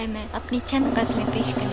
में मैं अपनी चंद फ़सलें पेश करने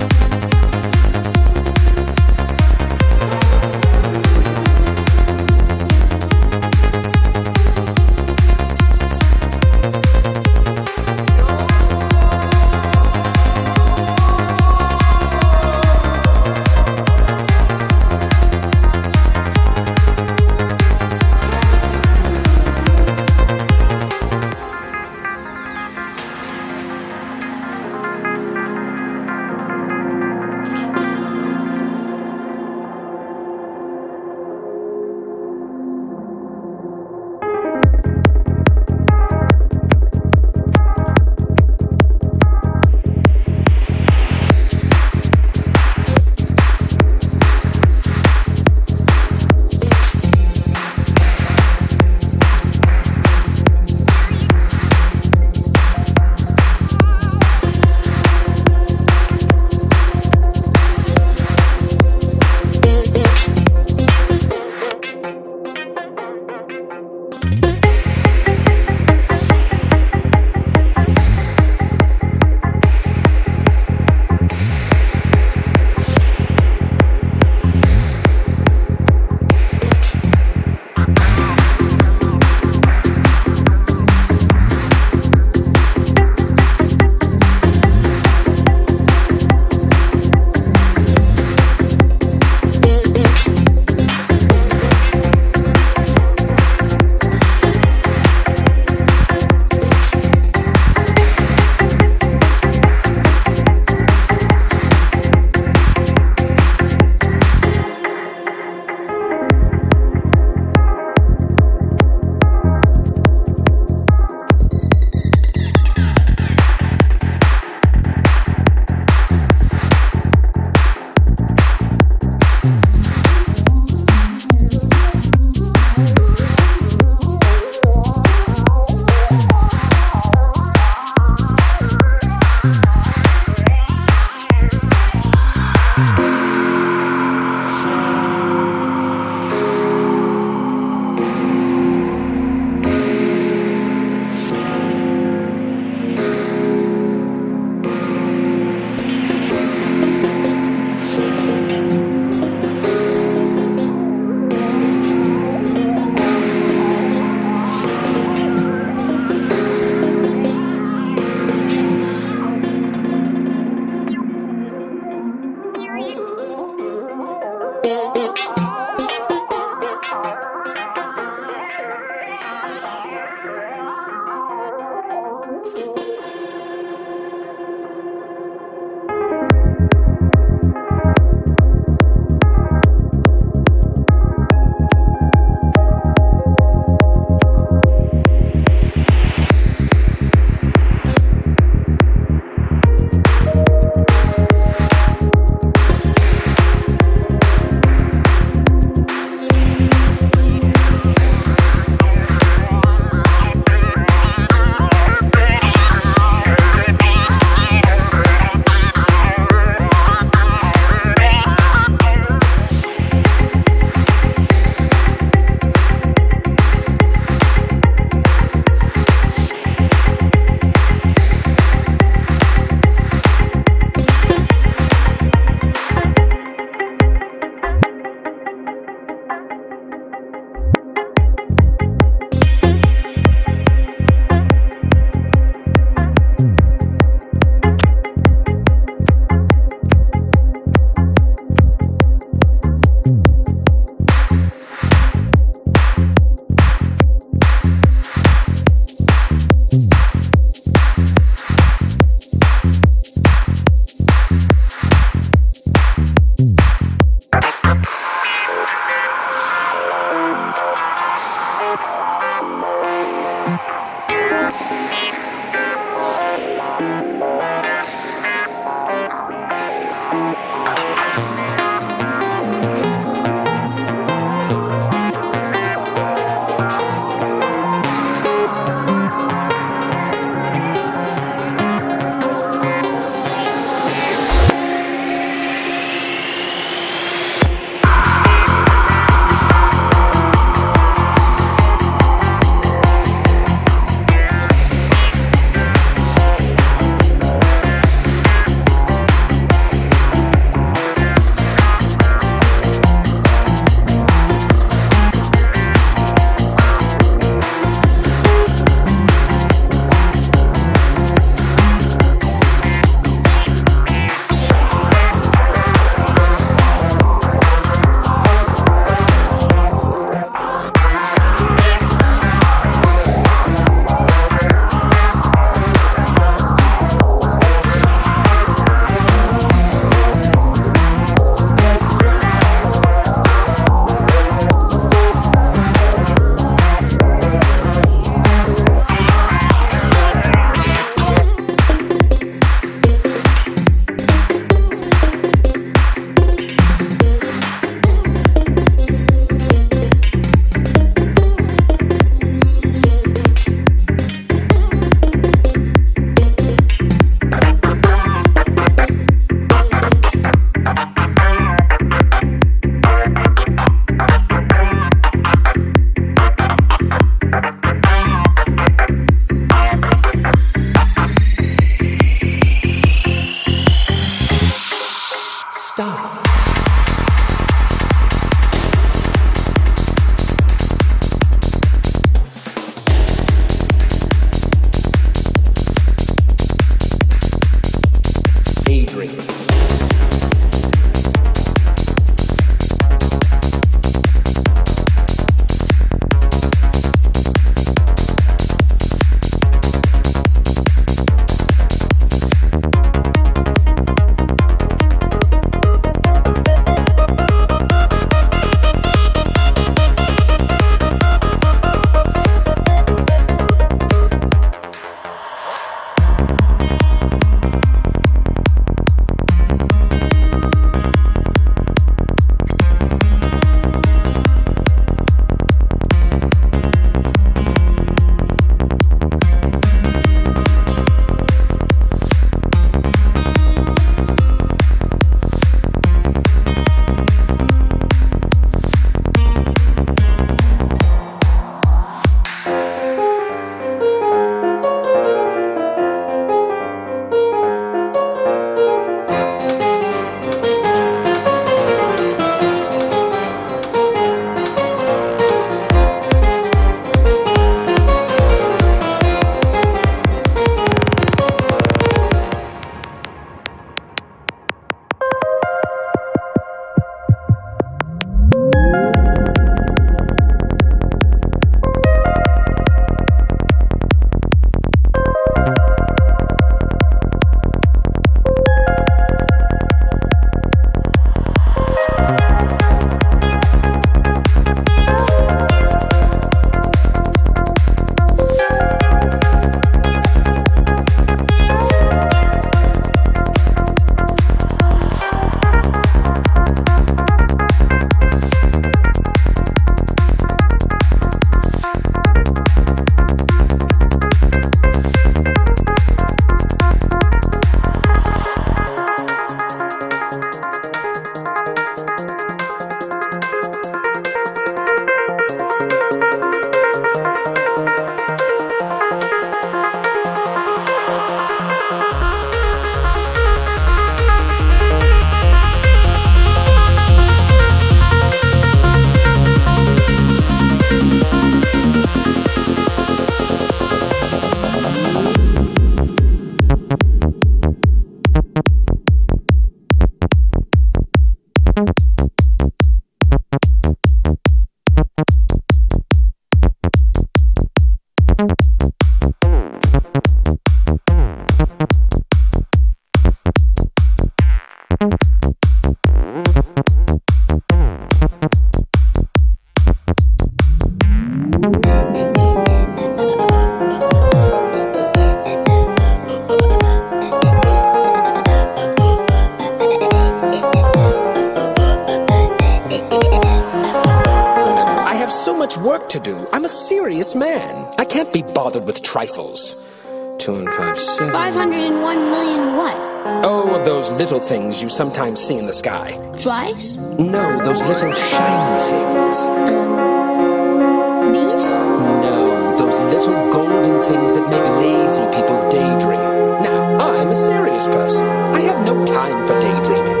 things you sometimes see in the sky. Flies? No, those little shiny things. Um, Bees? No, those little golden things that make lazy people daydream. Now, I'm a serious person. I have no time for daydreaming.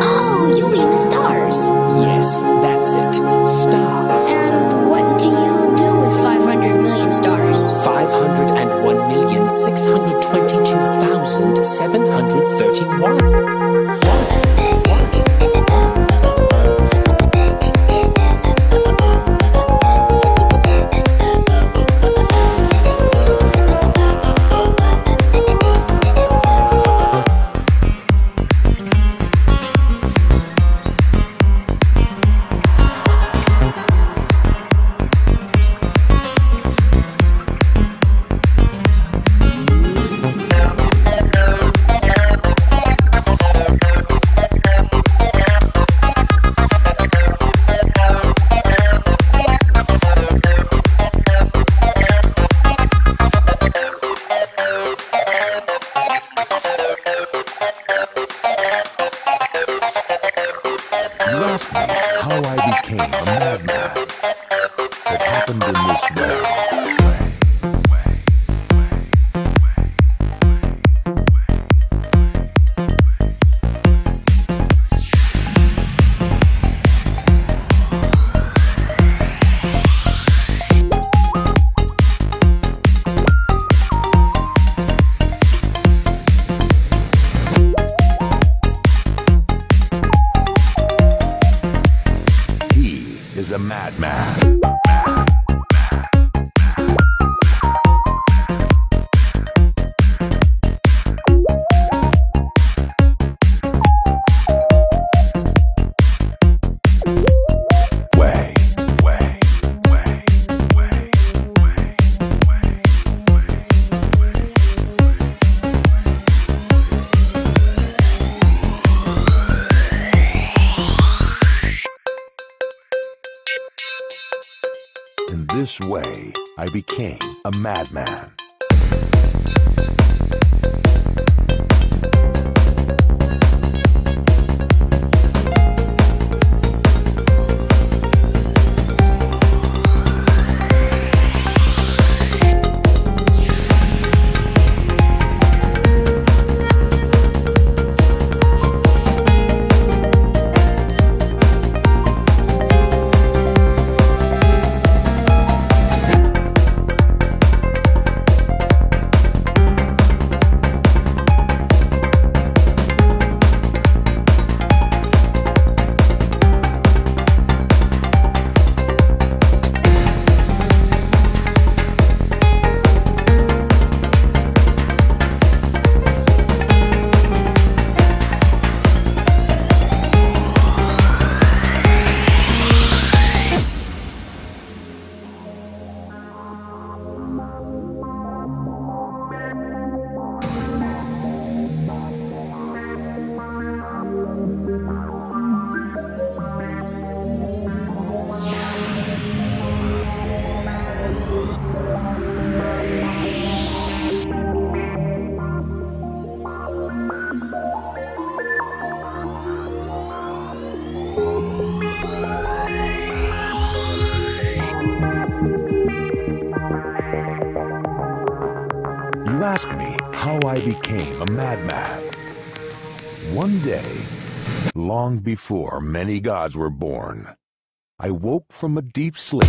Oh, you mean the stars. Yes, that's it. Stars. And what do you do with 500 million stars? 501,622,731. This way, I became a madman. Many gods were born, I woke from a deep sleep.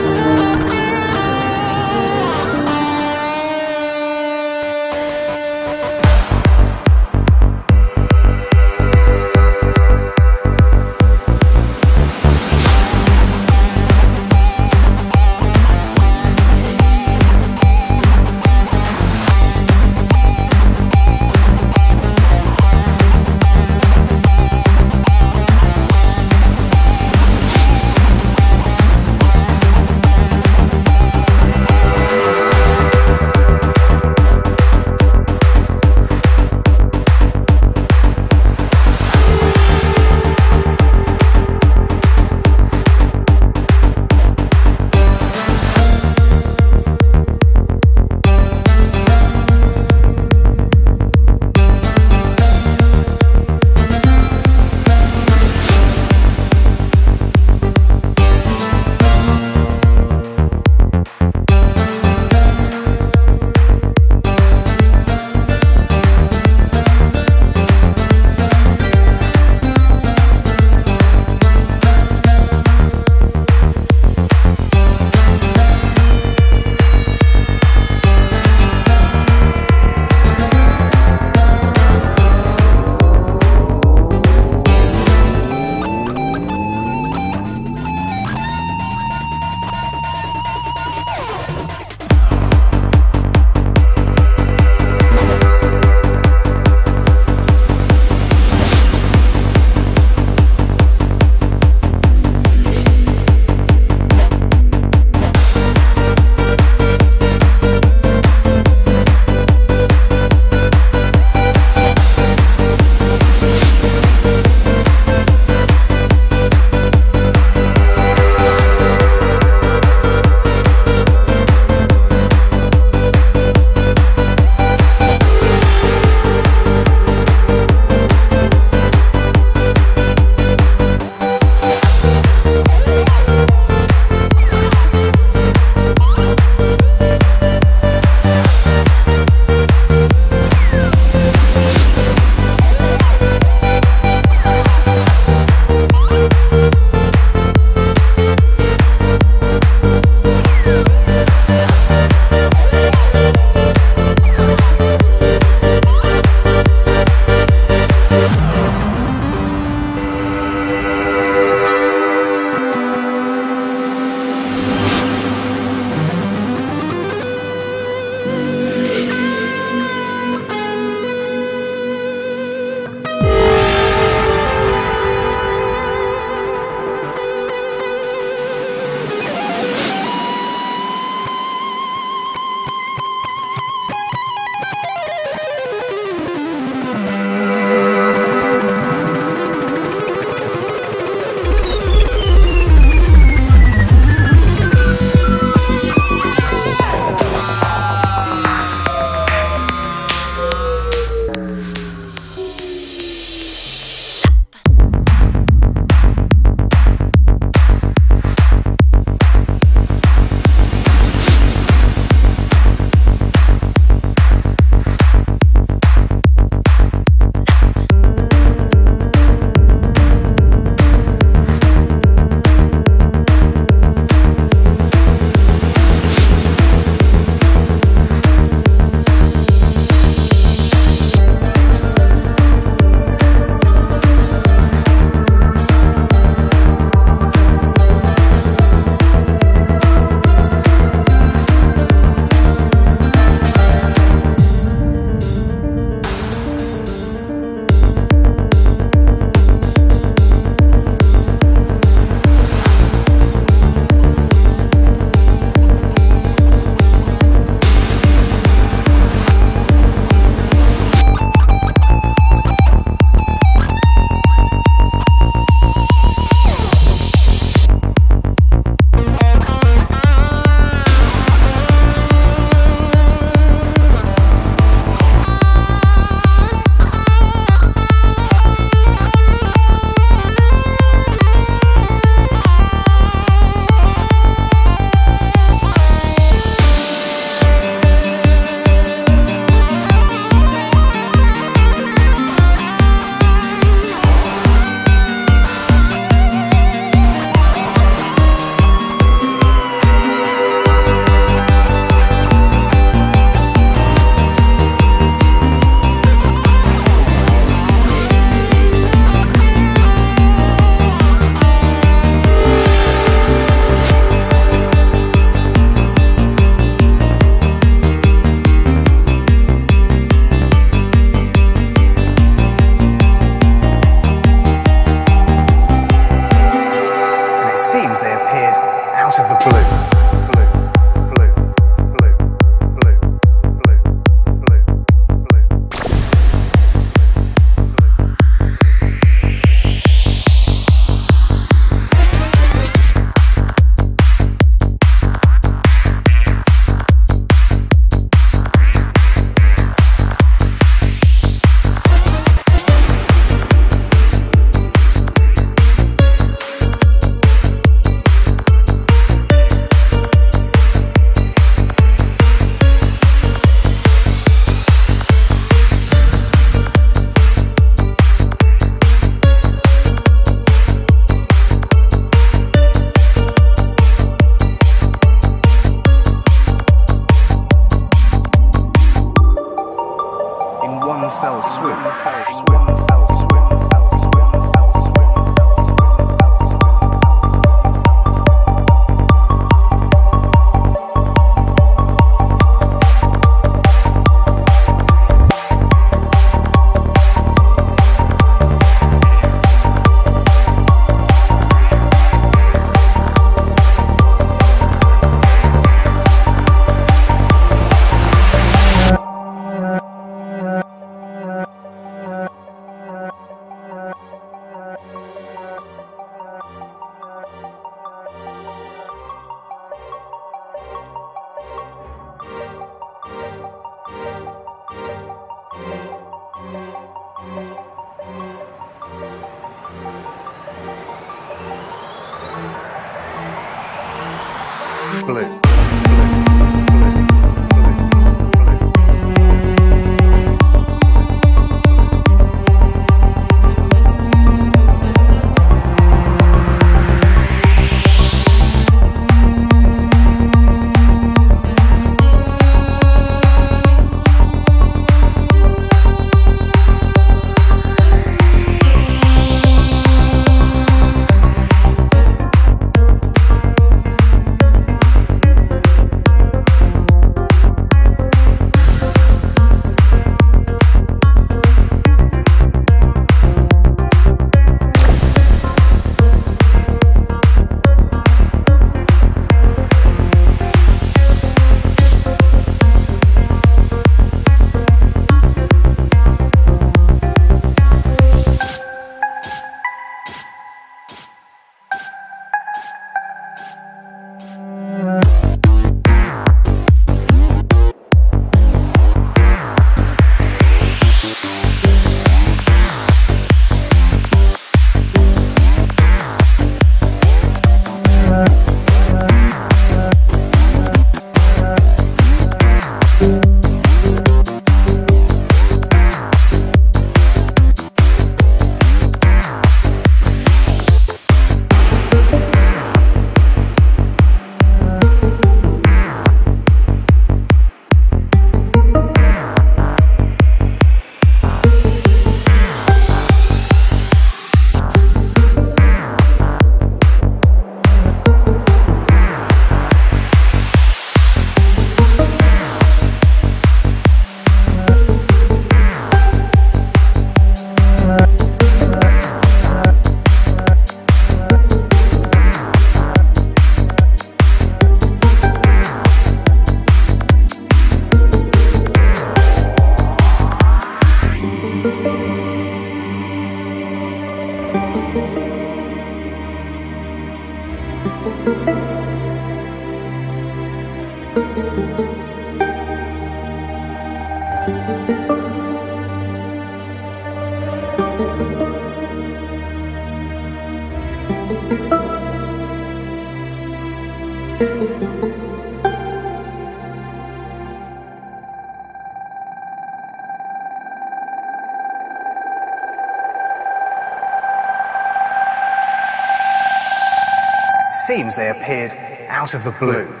Out of the blue.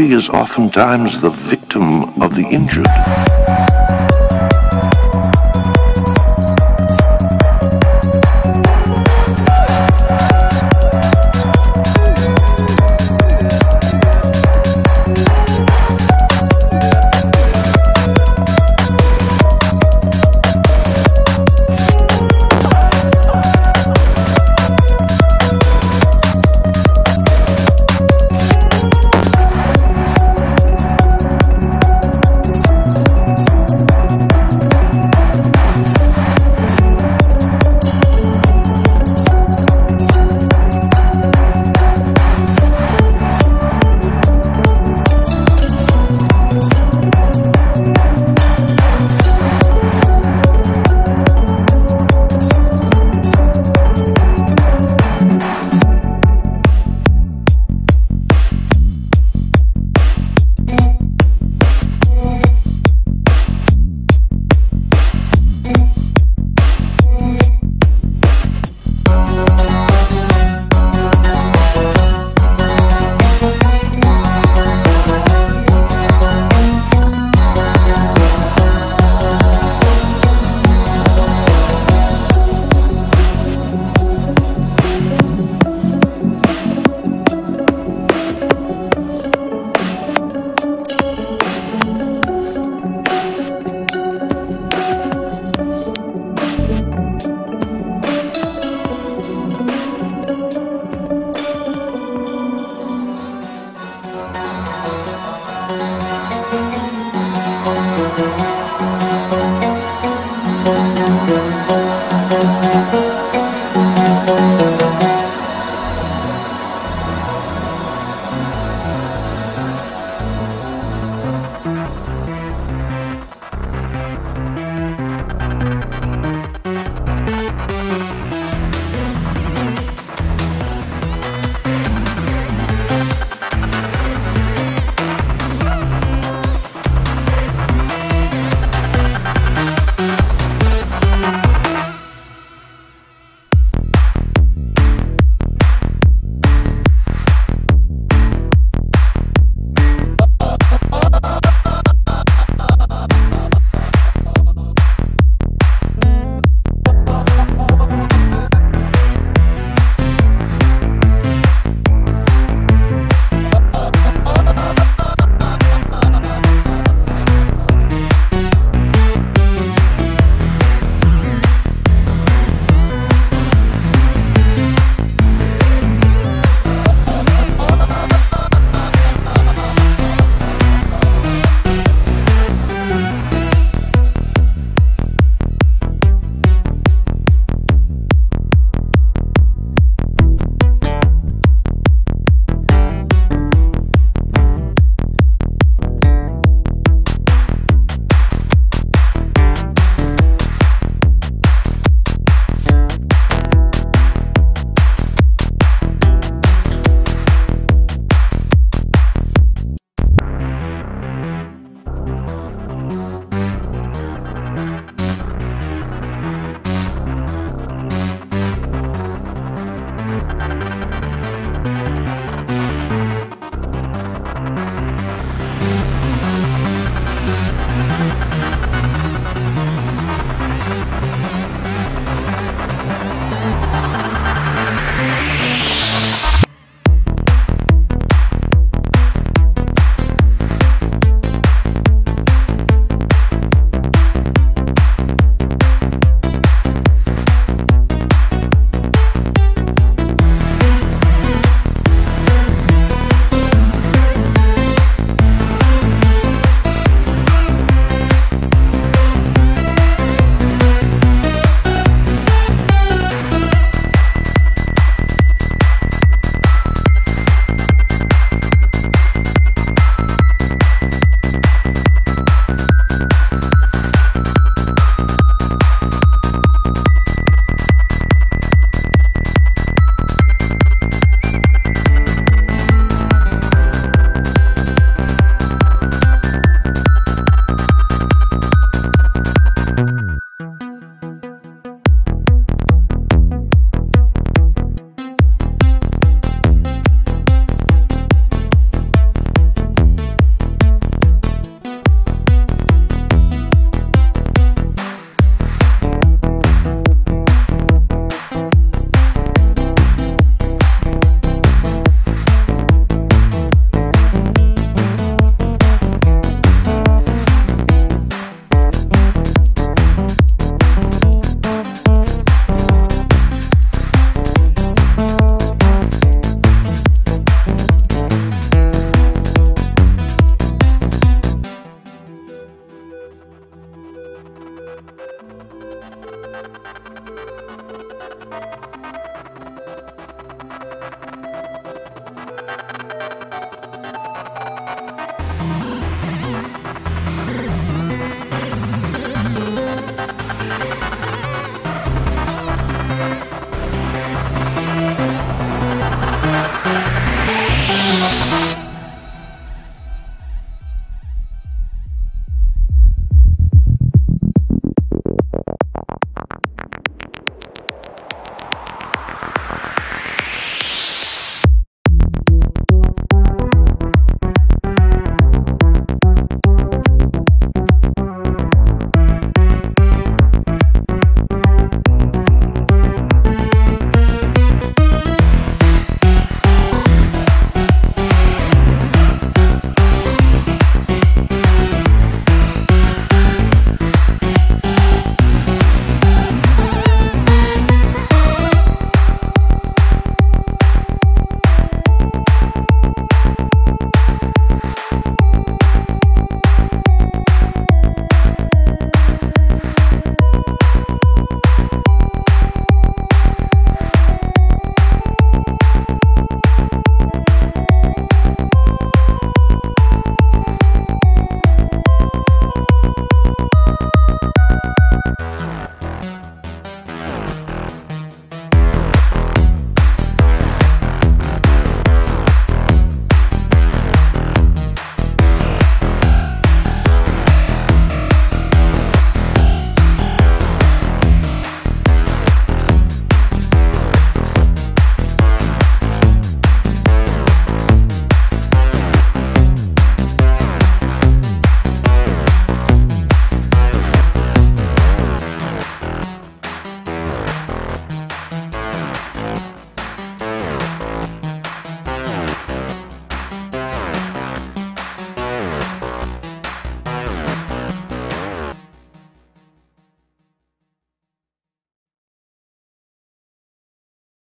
Guilty is oftentimes the victim of the injured.